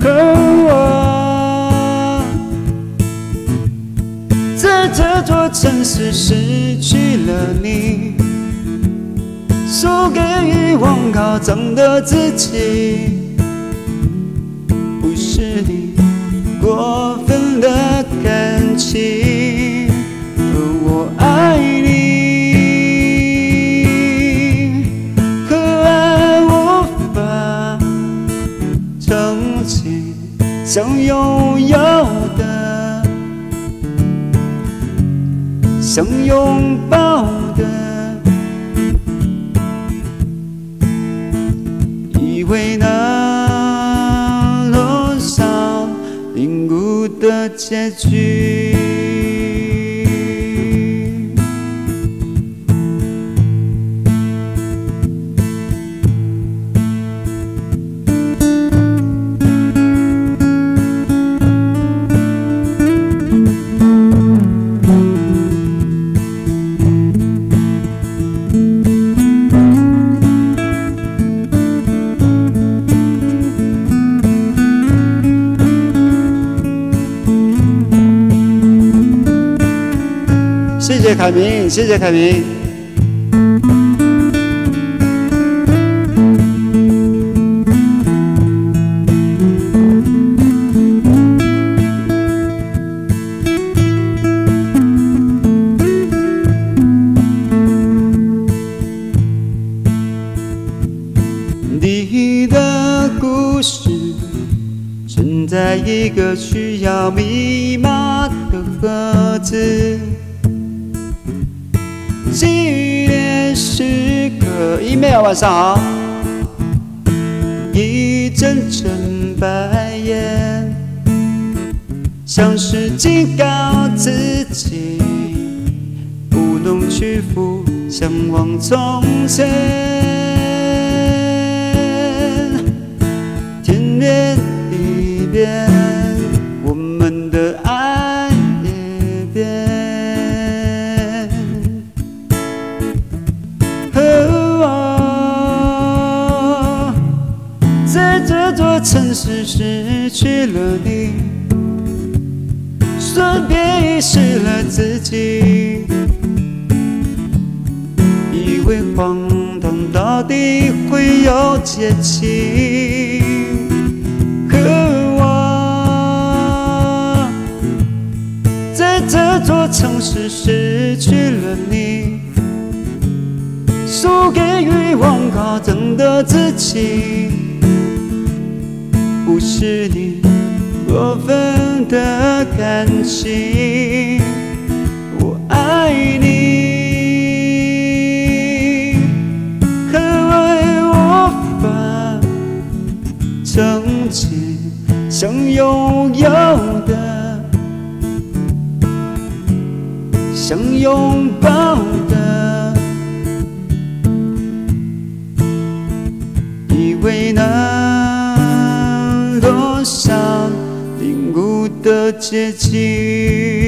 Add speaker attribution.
Speaker 1: 和我在这座城市失去了你，输给欲望高涨的自己。想拥有的，想拥抱的，以为那路上凝固的结局。谢谢凯明，谢谢凯明。你的故事存在一个需要密码的盒子。纪念时刻，email 晚上好。一阵阵白烟，像是警告自己，不能屈服，向往从前。天变地变，我们的爱城市失去了你，顺便遗失了自己，以为荒唐到底会有解气。可我在这座城市失去了你。输给欲望高涨的自己，不是你过分的感情，我爱你，可为我把曾经想拥有的，想拥抱的。以为那多少凝固的结晶。